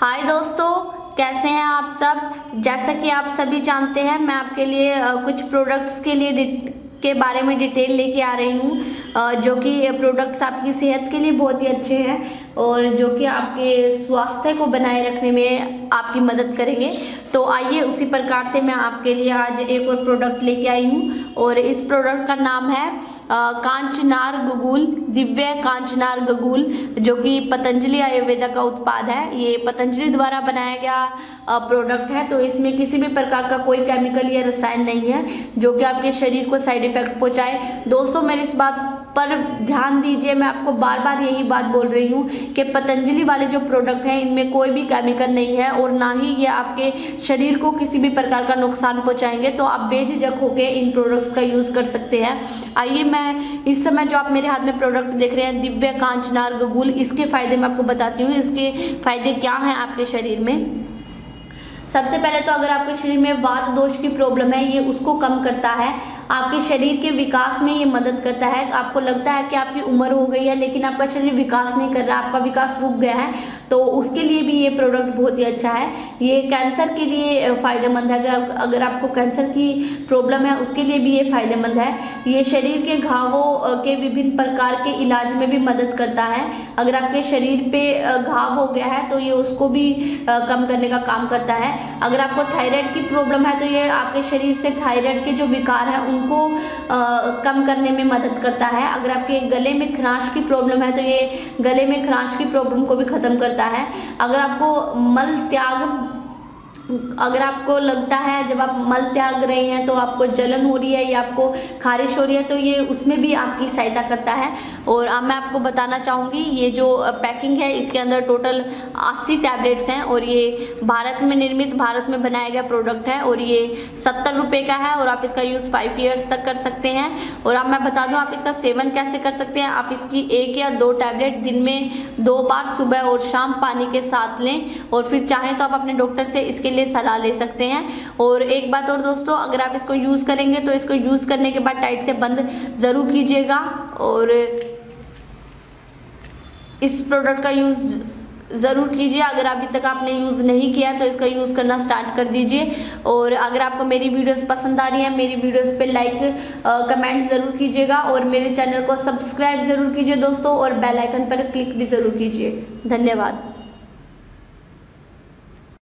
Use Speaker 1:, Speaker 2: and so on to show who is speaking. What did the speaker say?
Speaker 1: हाय दोस्तों, कैसे हैं आप सब? जैसा कि आप सभी जानते हैं, मैं आपके लिए कुछ प्रोडक्ट्स के लिए के बारे में डिटेल लेके आ रही हूँ। जो कि प्रोडक्ट्स आपकी सेहत के लिए बहुत ही अच्छे हैं। और जो कि आपके स्वास्थ्य को बनाए रखने में आपकी मदद करेंगे। तो आइए उसी प्रकार से मैं आपके लिए आज एक और प्रोडक्ट लेके आई हूँ और इस प्रोडक्ट का नाम है कांचनार गगुल, दिव्य कांचनार गगुल, जो कि पतंजलि आयुर्वेदा का उत्पाद है। ये पतंजलि द्वारा बनाया गया प्रोडक्ट है। तो इसमें किसी भी प्रकार का कोई केमिकल या रसायन नहीं है, जो कि आपके शरीर को साइड इफ़ेक्ट पहुँचाए। दोस्तों मेरी इस बात पर ध्यान दीजिए, मैं आपको बार बार यही बात बोल रही हूँ कि पतंजलि वाले जो प्रोडक्ट हैं, इनमें कोई भी केमिकल नहीं है और ना ही ये आपके शरीर को किसी भी प्रकार का नुकसान पहुँचाएँगे। तो आप बेझिझक होकर इन प्रोडक्ट्स का यूज़ कर सकते हैं। आइए मैं इस समय जो आप मेरे हाथ में प्रोडक्ट देख रहे हैं, दिव्य कांचनार गगुल इसके फ़ायदे मैं आपको बताती हूँ। इसके फ़ायदे क्या हैं आपके शरीर में? सबसे पहले तो अगर आपके शरीर में वात दोष की प्रॉब्लम है, ये उसको कम करता है। आपके शरीर के विकास में ये मदद करता है। आपको लगता है कि आपकी उम्र हो गई है, लेकिन आपका शरीर विकास नहीं कर रहा, आपका विकास रुक गया है। तो उसके लिए भी ये प्रोडक्ट बहुत ही अच्छा है। ये कैंसर के लिए फ़ायदेमंद है। अगर आपको कैंसर की प्रॉब्लम है, उसके लिए भी ये फ़ायदेमंद है। ये शरीर के घावों के विभिन्न प्रकार के इलाज में भी मदद करता है। अगर आपके शरीर पे घाव हो गया है तो ये उसको भी कम करने का काम करता है। अगर आपको थायराइड की प्रॉब्लम है तो ये आपके शरीर से थायराइड के जो विकार है उनको आ, कम करने में मदद करता है। अगर आपके गले में खराश की प्रॉब्लम है तो ये गले में खराश की प्रॉब्लम को भी खत्म करता है। अगर आपको मल त्याग अगर आपको लगता है जब आप मल त्याग रहे हैं तो आपको जलन हो रही है या आपको खारिश हो रही है तो ये उसमें भी आपकी सहायता करता है। और अब मैं आपको बताना चाहूँगी, ये जो पैकिंग है, इसके अंदर टोटल 80 टैबलेट्स हैं और ये भारत में निर्मित, भारत में बनाया गया प्रोडक्ट है और ये सत्तर रुपये का है और आप इसका यूज़ फाइव ईयर्स तक कर सकते हैं। और, अब मैं बता दूँ, आप इसका सेवन कैसे कर सकते हैं? आप इसकी एक या दो टैबलेट दिन में दो बार सुबह और शाम पानी के साथ लें और फिर चाहें तो आप अपने डॉक्टर से इसके लिए सलाह ले सकते हैं। और एक बात और दोस्तों, अगर आप इसको यूज़ करेंगे तो इसको यूज़ करने के बाद टाइट से बंद ज़रूर कीजिएगा। और इस प्रोडक्ट का यूज़ ज़रूर कीजिए। अगर अभी तक आपने यूज़ नहीं किया तो इसका यूज़ करना स्टार्ट कर दीजिए। और अगर आपको मेरी वीडियोस पसंद आ रही है, मेरी वीडियोस पे लाइक कमेंट ज़रूर कीजिएगा। और मेरे चैनल को सब्सक्राइब ज़रूर कीजिए दोस्तों। और बेल आइकन पर क्लिक भी ज़रूर कीजिए। धन्यवाद।